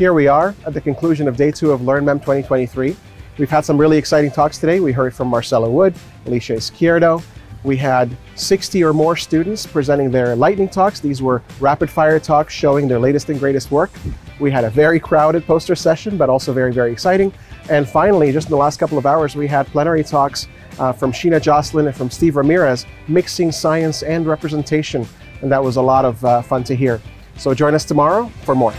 Here we are at the conclusion of day two of LearnMem 2023. We've had some really exciting talks today. We heard from Marcelo Wood, Alicia Izquierdo. We had 60 or more students presenting their lightning talks. These were rapid fire talks showing their latest and greatest work. We had a very crowded poster session, but also very, very exciting. And finally, just in the last couple of hours, we had plenary talks uh, from Sheena Josselyn and from Steve Ramirez, mixing science and representation. And that was a lot of uh, fun to hear. So join us tomorrow for more.